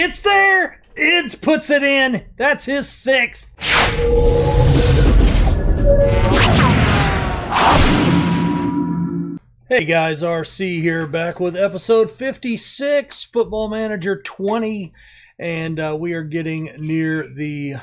It's there. Ids puts it in. That's his sixth. Hey guys, RC here, back with episode 56, Football Manager 20, and uh, we are getting near the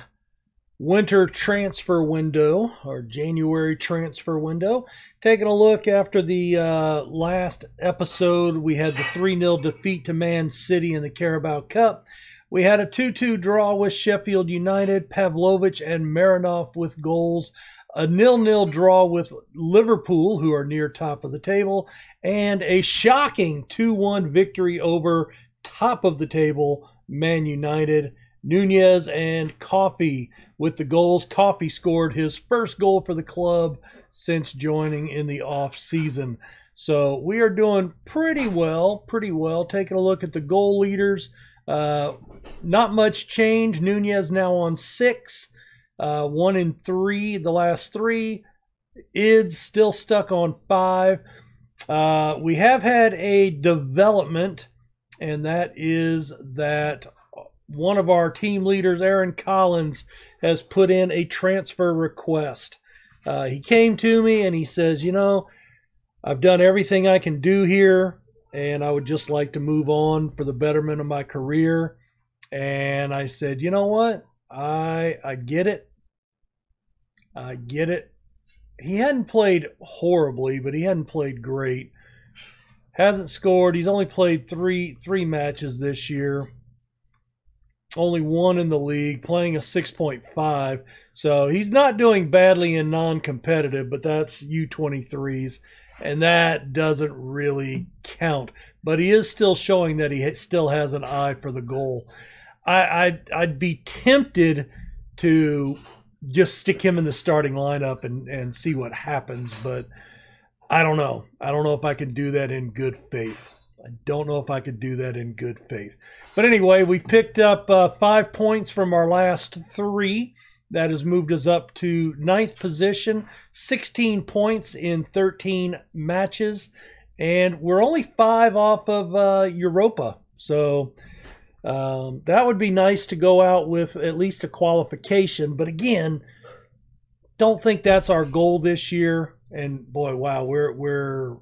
winter transfer window, or January transfer window. Taking a look after the uh, last episode, we had the 3 0 defeat to Man City in the Carabao Cup. We had a 2 2 draw with Sheffield United, Pavlovic and Marinov with goals a nil-nil draw with Liverpool, who are near top of the table, and a shocking 2-1 victory over top of the table Man United. Nunez and Coffee with the goals. Coffee scored his first goal for the club since joining in the off season. So we are doing pretty well, pretty well. Taking a look at the goal leaders, uh, not much change. Nunez now on six uh, one in three, the last three. Ids still stuck on five. Uh, we have had a development, and that is that one of our team leaders, Aaron Collins, has put in a transfer request. Uh, he came to me and he says, You know, I've done everything I can do here, and I would just like to move on for the betterment of my career. And I said, You know what? I I get it. I get it. He hadn't played horribly, but he hadn't played great. Hasn't scored. He's only played three three matches this year. Only one in the league, playing a 6.5. So he's not doing badly in non-competitive, but that's U23s, and that doesn't really count. But he is still showing that he still has an eye for the goal. I, I'd, I'd be tempted to just stick him in the starting lineup and, and see what happens, but I don't know. I don't know if I can do that in good faith. I don't know if I could do that in good faith. But anyway, we picked up uh, five points from our last three. That has moved us up to ninth position, 16 points in 13 matches. And we're only five off of uh, Europa. So um, that would be nice to go out with at least a qualification. But again, don't think that's our goal this year. And boy, wow, we're we're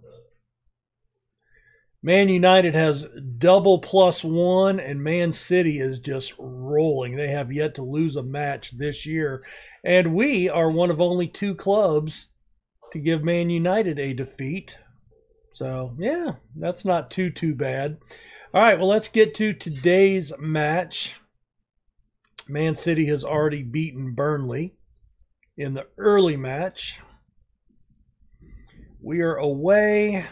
Man United has double plus one, and Man City is just rolling. They have yet to lose a match this year. And we are one of only two clubs to give Man United a defeat. So, yeah, that's not too, too bad. All right, well, let's get to today's match. Man City has already beaten Burnley in the early match. We are away.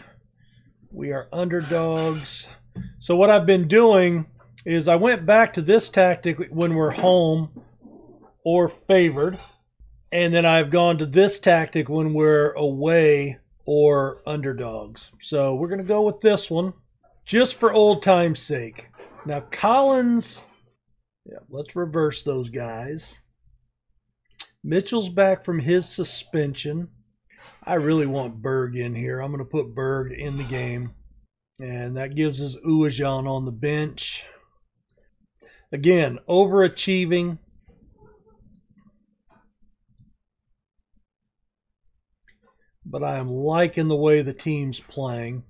We are underdogs. So what I've been doing is I went back to this tactic when we're home or favored. And then I've gone to this tactic when we're away or underdogs. So we're going to go with this one just for old time's sake. Now, Collins, yeah, let's reverse those guys. Mitchell's back from his suspension. I really want Berg in here. I'm going to put Berg in the game. And that gives us Uajan on the bench. Again, overachieving. But I am liking the way the team's playing.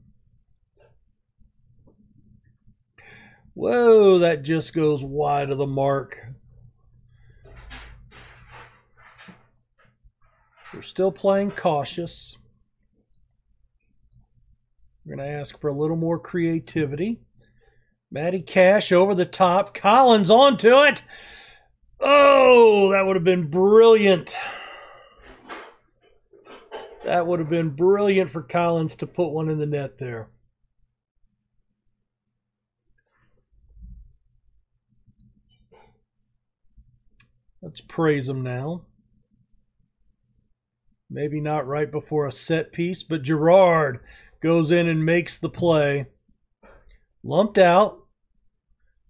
Whoa, that just goes wide of the mark. We're still playing cautious. We're going to ask for a little more creativity. Matty Cash over the top. Collins onto it. Oh, that would have been brilliant. That would have been brilliant for Collins to put one in the net there. Let's praise him now. Maybe not right before a set piece, but Gerard goes in and makes the play. Lumped out.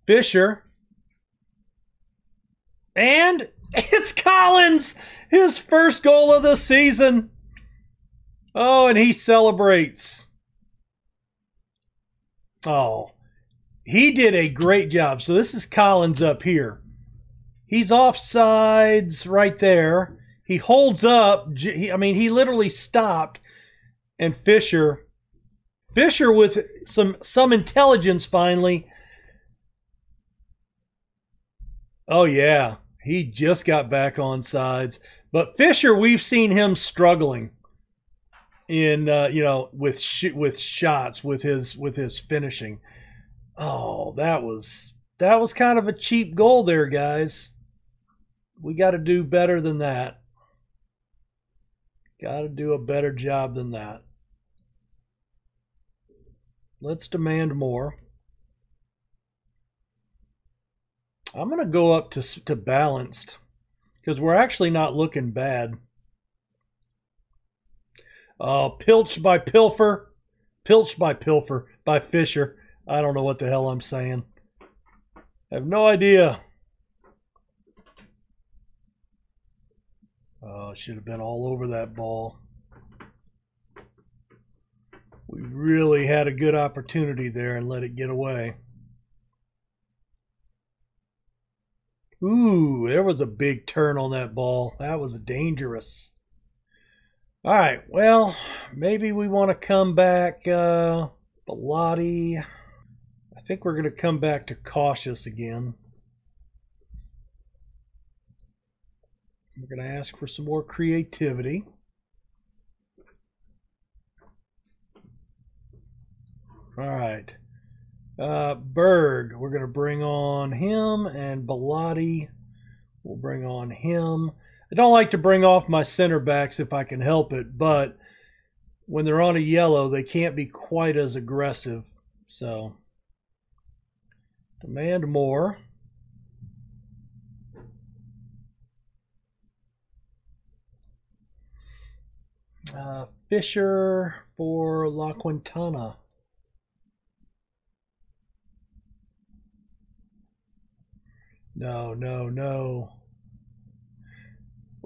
Fisher. And it's Collins! His first goal of the season. Oh, and he celebrates. Oh, he did a great job. So this is Collins up here. He's off sides right there. He holds up. I mean, he literally stopped. And Fisher, Fisher with some some intelligence finally. Oh yeah, he just got back on sides. But Fisher, we've seen him struggling in uh, you know with sh- with shots with his with his finishing. Oh, that was that was kind of a cheap goal there, guys. We got to do better than that. Got to do a better job than that. Let's demand more. I'm going to go up to, to balanced because we're actually not looking bad. Uh, Pilch by Pilfer. Pilch by Pilfer by Fisher. I don't know what the hell I'm saying. I have no idea. Oh, should have been all over that ball. We really had a good opportunity there and let it get away. Ooh, there was a big turn on that ball. That was dangerous. All right, well, maybe we want to come back. Uh, Bellotti. I think we're going to come back to cautious again. We're going to ask for some more creativity. All right. Uh, Berg, we're going to bring on him, and Bellotti, we'll bring on him. I don't like to bring off my center backs if I can help it, but when they're on a yellow, they can't be quite as aggressive. So, demand more. Uh, Fisher for La Quintana. No, no, no.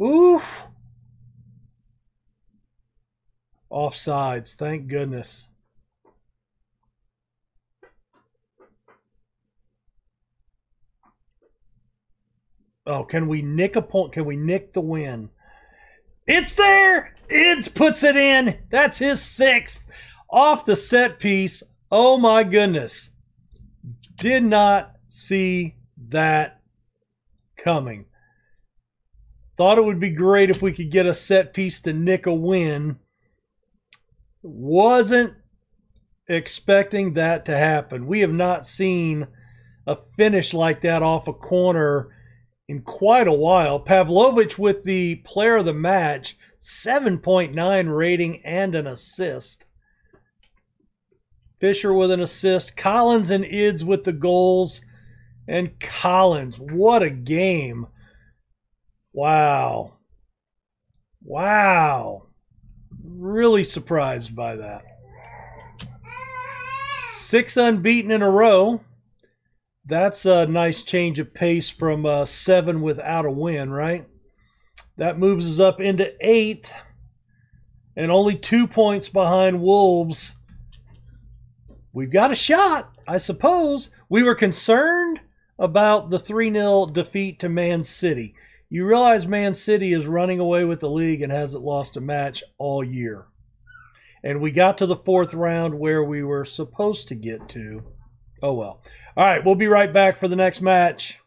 Oof. Offsides, thank goodness. Oh, can we nick a point? Can we nick the win? It's there! Ids puts it in. That's his sixth. Off the set piece. Oh my goodness. Did not see that coming. Thought it would be great if we could get a set piece to nick a win. Wasn't expecting that to happen. We have not seen a finish like that off a corner in quite a while. Pavlovich with the player of the match, 7.9 rating and an assist. Fisher with an assist. Collins and Ids with the goals. And Collins, what a game. Wow. Wow. Really surprised by that. Six unbeaten in a row. That's a nice change of pace from uh, seven without a win, right? That moves us up into eighth and only two points behind Wolves. We've got a shot, I suppose. We were concerned about the 3 0 defeat to Man City. You realize Man City is running away with the league and hasn't lost a match all year. And we got to the fourth round where we were supposed to get to. Oh well. All right, we'll be right back for the next match.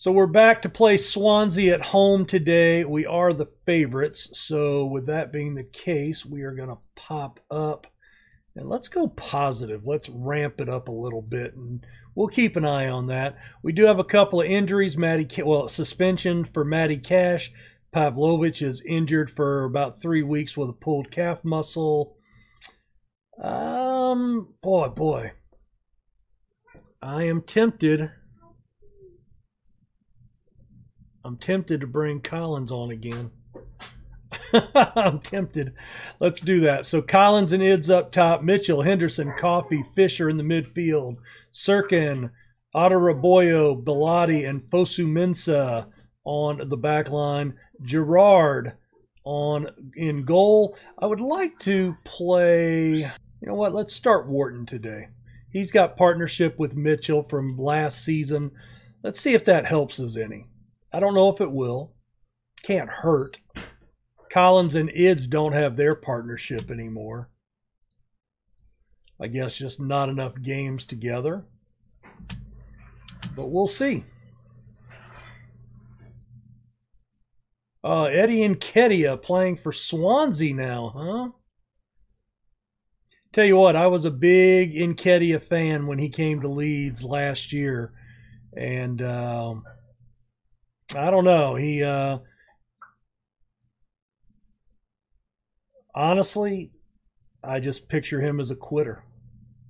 So we're back to play Swansea at home today. We are the favorites. So with that being the case, we are going to pop up and let's go positive. Let's ramp it up a little bit and we'll keep an eye on that. We do have a couple of injuries. Maddie, well, suspension for Matty Cash. Pavlovich is injured for about three weeks with a pulled calf muscle. Um, boy, boy. I am tempted. I'm tempted to bring Collins on again. I'm tempted. Let's do that. So Collins and Ids up top, Mitchell, Henderson, Coffee, Fisher in the midfield, Cirkin, Adaraboyo, Bellotti, and Fosu Mensah on the back line. Gerard on in goal. I would like to play You know what? Let's start Wharton today. He's got partnership with Mitchell from last season. Let's see if that helps us any. I don't know if it will. Can't hurt. Collins and Ids don't have their partnership anymore. I guess just not enough games together. But we'll see. Uh, Eddie Nketiah playing for Swansea now, huh? Tell you what, I was a big Nketiah fan when he came to Leeds last year, and um, I don't know. He uh, honestly, I just picture him as a quitter.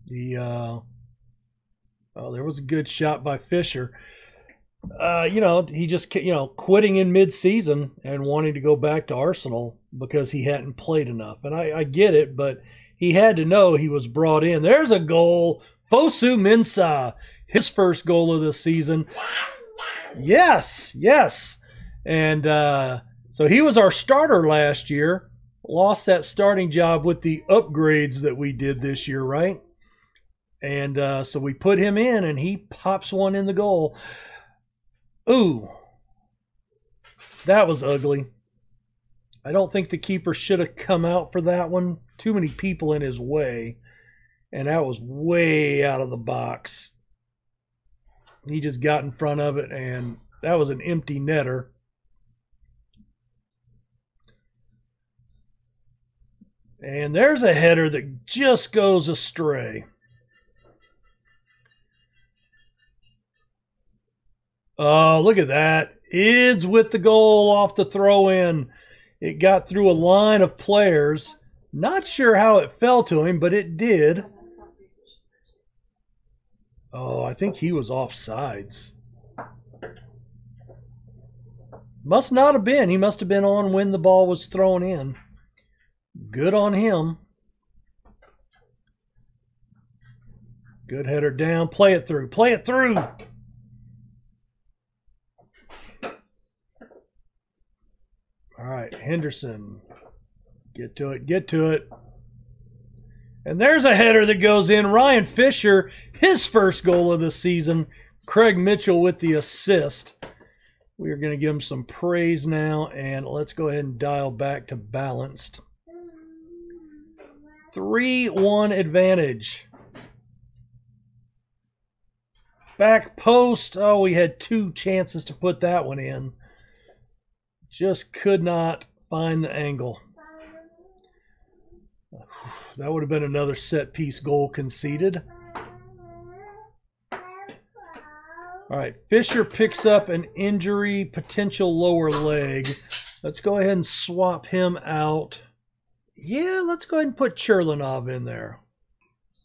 The uh, oh, there was a good shot by Fisher. Uh, you know, he just you know quitting in mid-season and wanting to go back to Arsenal because he hadn't played enough, and I, I get it, but he had to know he was brought in. There's a goal, Fosu Mensah, his first goal of the season. Yes, yes, and uh, so he was our starter last year. Lost that starting job with the upgrades that we did this year, right? And uh, so we put him in, and he pops one in the goal. Ooh, that was ugly. I don't think the keeper should have come out for that one. Too many people in his way, and that was way out of the box. He just got in front of it, and that was an empty netter. And there's a header that just goes astray. Oh, look at that. Ids with the goal off the throw in. It got through a line of players. Not sure how it fell to him, but it did. Oh, I think he was off sides. Must not have been. He must have been on when the ball was thrown in. Good on him. Good header down. Play it through. Play it through. All right, Henderson. Get to it. Get to it. And there's a header that goes in. Ryan Fisher, his first goal of the season. Craig Mitchell with the assist. We are going to give him some praise now, and let's go ahead and dial back to balanced. 3 1 advantage. Back post. Oh, we had two chances to put that one in. Just could not find the angle. That would have been another set piece goal conceded. All right, Fisher picks up an injury, potential lower leg. Let's go ahead and swap him out. Yeah, let's go ahead and put Cherlanov in there.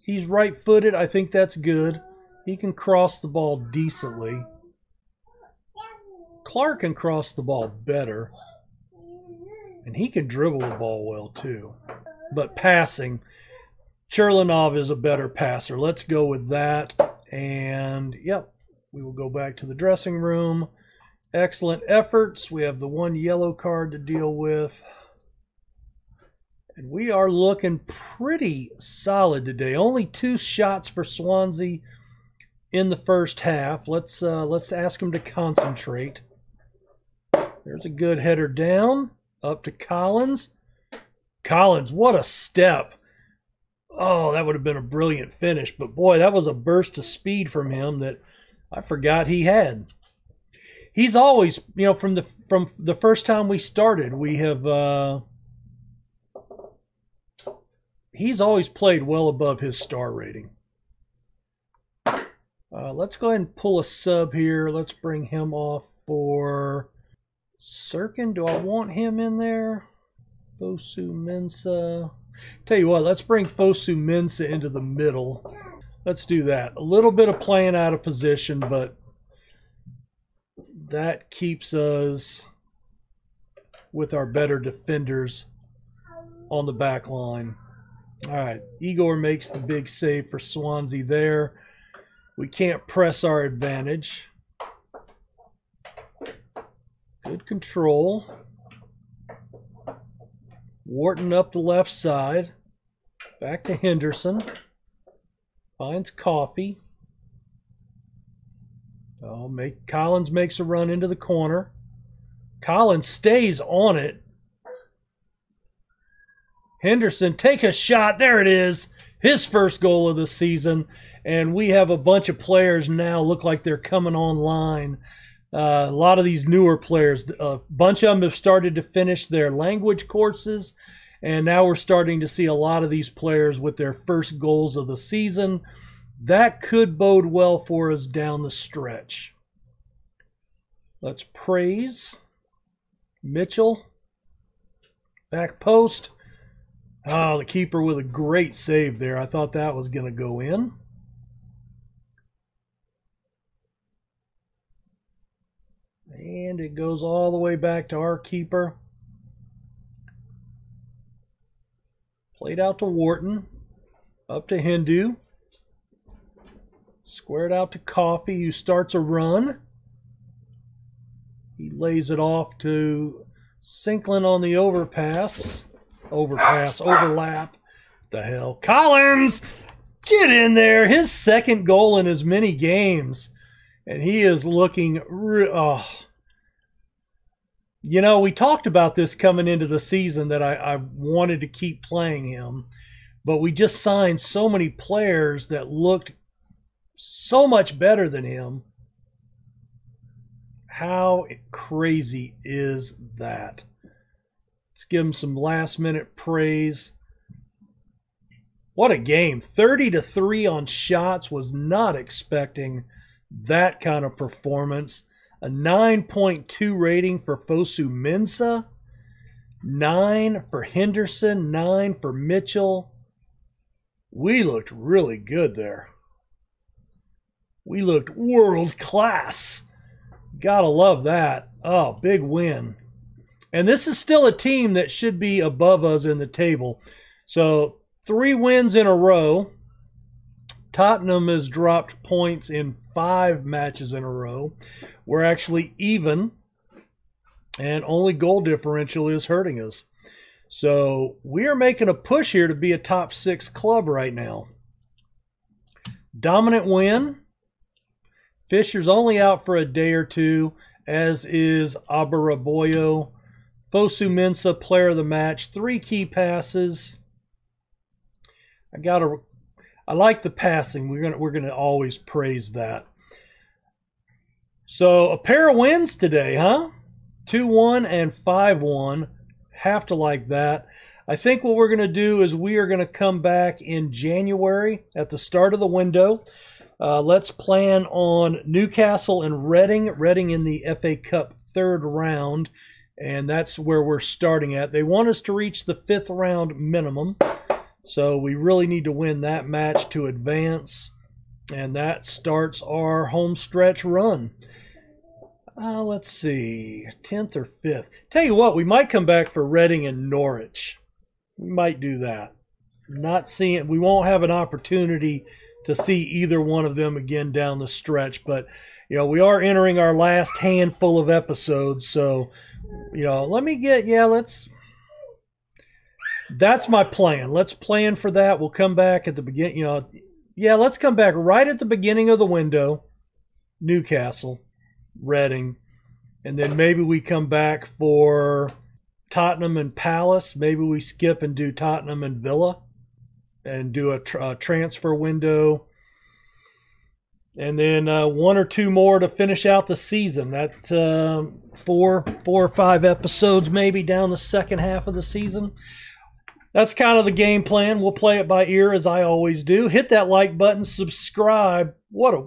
He's right footed. I think that's good. He can cross the ball decently. Clark can cross the ball better. And he can dribble the ball well too. But passing, Cherlanov is a better passer. Let's go with that. And yep, we will go back to the dressing room. Excellent efforts. We have the one yellow card to deal with. And we are looking pretty solid today. Only two shots for Swansea in the first half. Let's uh, let's ask them to concentrate. There's a good header down. Up to Collins. Collins, what a step. Oh, that would have been a brilliant finish. But boy, that was a burst of speed from him that I forgot he had. He's always, you know, from the from the first time we started, we have uh he's always played well above his star rating. Uh, let's go ahead and pull a sub here. Let's bring him off for Cirkin, do I want him in there? Fosu Mensah. Tell you what, let's bring Fosu Mensah into the middle. Let's do that. A little bit of playing out of position, but that keeps us with our better defenders on the back line. All right, Igor makes the big save for Swansea there. We can't press our advantage. Good control. Wharton up the left side. Back to Henderson. Finds Coffee. Oh, make Collins makes a run into the corner. Collins stays on it. Henderson, take a shot. There it is. His first goal of the season. And we have a bunch of players now look like they're coming online. Uh, a lot of these newer players, a bunch of them have started to finish their language courses. And now we're starting to see a lot of these players with their first goals of the season. That could bode well for us down the stretch. Let's praise Mitchell. Back post. Oh, the keeper with a great save there. I thought that was going to go in. And it goes all the way back to our keeper. Played out to Wharton. Up to Hindu. Squared out to Coffee, who starts a run. He lays it off to Sinklin on the overpass. Overpass, overlap. The hell. Collins! Get in there. His second goal in as many games. And he is looking. oh. You know, we talked about this coming into the season that I, I wanted to keep playing him. But we just signed so many players that looked so much better than him. How crazy is that? Let's give him some last minute praise. What a game. 30 to 3 on shots was not expecting that kind of performance. A 9.2 rating for Fosu Mensah. 9 for Henderson, 9 for Mitchell. We looked really good there. We looked world class. Gotta love that. Oh, big win. And this is still a team that should be above us in the table. So, three wins in a row. Tottenham has dropped points in five matches in a row. We're actually even, and only goal differential is hurting us. So, we are making a push here to be a top six club right now. Dominant win. Fisher's only out for a day or two, as is Abaraboyo. Fosu Mensah, player of the match, three key passes. I gotta I like the passing. We're gonna we're gonna always praise that. So a pair of wins today, huh? 2-1 and 5-1. Have to like that. I think what we're going to do is we are going to come back in January at the start of the window. Uh, let's plan on Newcastle and Reading. Reading in the FA Cup third round, and that's where we're starting at. They want us to reach the fifth round minimum, so we really need to win that match to advance, and that starts our home stretch run. Uh, let's see, 10th or 5th. Tell you what, we might come back for Reading and Norwich. We might do that. Not seeing, we won't have an opportunity to see either one of them again down the stretch. But you know, we are entering our last handful of episodes, so you know, let me get yeah, let's. That's my plan. Let's plan for that. We'll come back at the beginning. You know, yeah, let's come back right at the beginning of the window. Newcastle, Reading, and then maybe we come back for Tottenham and Palace. Maybe we skip and do Tottenham and Villa and do a, tra- a transfer window. And then uh, one or two more to finish out the season. That uh, four, four or five episodes maybe down the second half of the season. That's kind of the game plan. We'll play it by ear as I always do. Hit that like button, subscribe. What a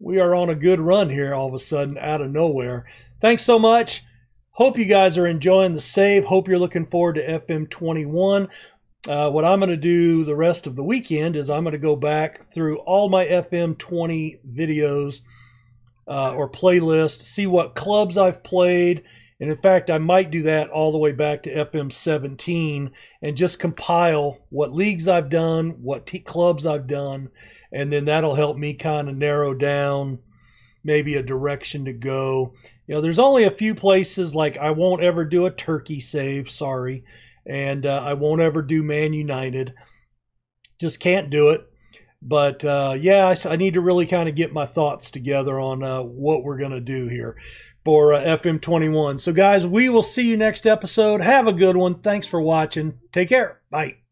we are on a good run here all of a sudden out of nowhere. Thanks so much. Hope you guys are enjoying the save. Hope you're looking forward to FM21. Uh, what I'm going to do the rest of the weekend is I'm going to go back through all my FM20 videos uh, or playlist, see what clubs I've played. And in fact, I might do that all the way back to FM17 and just compile what leagues I've done, what t- clubs I've done, and then that'll help me kind of narrow down maybe a direction to go. You know, there's only a few places like I won't ever do a turkey save, sorry and uh, I won't ever do Man United. just can't do it. But uh, yeah, I, I, need to really kind of get my thoughts together on uh, what we're going to do here for uh, FM21. So, guys, we will see you next episode. Have a good one. Thanks for watching. Take care. Bye.